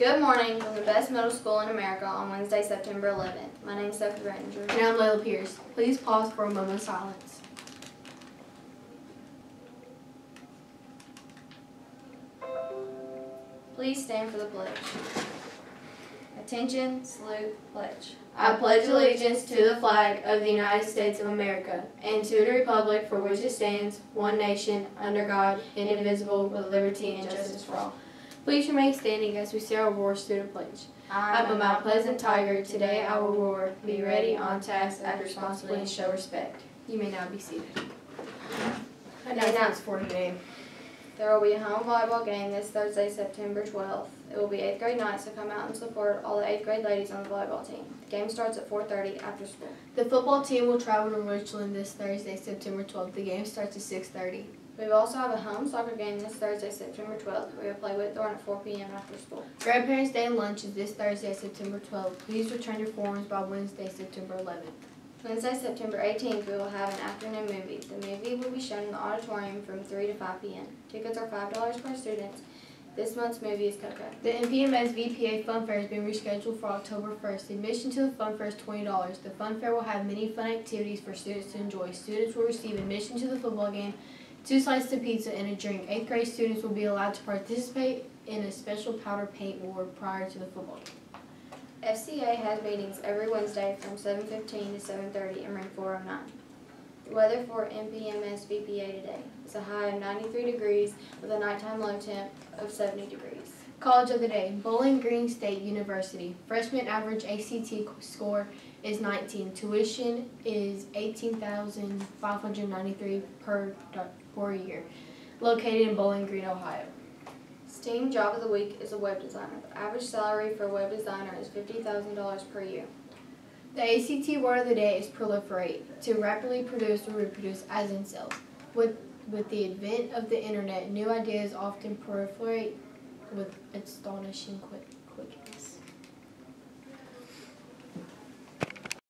Good morning from the best middle school in America on Wednesday, September 11th. My name is Sophie Rettinger. And I'm Layla Pierce. Please pause for a moment of silence. Please stand for the pledge. Attention, salute, pledge. I pledge allegiance to the flag of the United States of America and to the republic for which it stands, one nation, under God, indivisible, with liberty and justice for all. Please remain standing as we say our roar student pledge. I'm a Mount Pleasant Tiger. Today I will roar. Be ready, on task, act responsibly, and show respect. You may now be seated. Announcements for today. There will be a home volleyball game this Thursday, September 12th. It will be 8th grade night, so come out and support all the 8th grade ladies on the volleyball team. The game starts at 4.30 after school. The football team will travel to Richland this Thursday, September 12th. The game starts at 6:30. We will also have a home soccer game this Thursday, September 12th. We will play Whitthorne at 4 p.m. after school. Grandparents' Day lunch is this Thursday, September 12th. Please return your forms by Wednesday, September 11th. Wednesday, September 18th, we will have an afternoon movie. The movie will be shown in the auditorium from 3 to 5 p.m. Tickets are $5 per student. This month's movie is Coco. The MPMS VPA Fun Fair has been rescheduled for October 1st. Admission to the Fun Fair is $20. The Fun Fair will have many fun activities for students to enjoy. Students will receive admission to the football game, two slices of pizza, and a drink. Eighth grade students will be allowed to participate in a special powder paint war prior to the football game. FCA has meetings every Wednesday from 7:15 to 7:30 in room 409. The weather for MPMS VPA today is a high of 93 degrees with a nighttime low temp of 70 degrees. College of the Day, Bowling Green State University. Freshman average ACT score is 19. Tuition is 18593 per, per year. Located in Bowling Green, Ohio. STEAM Job of the Week is a web designer. The average salary for a web designer is $50,000 per year. The ACT word of the day is proliferate, to rapidly produce or reproduce, as in cells. With, with the advent of the internet, new ideas often proliferate with astonishing quick, quickness.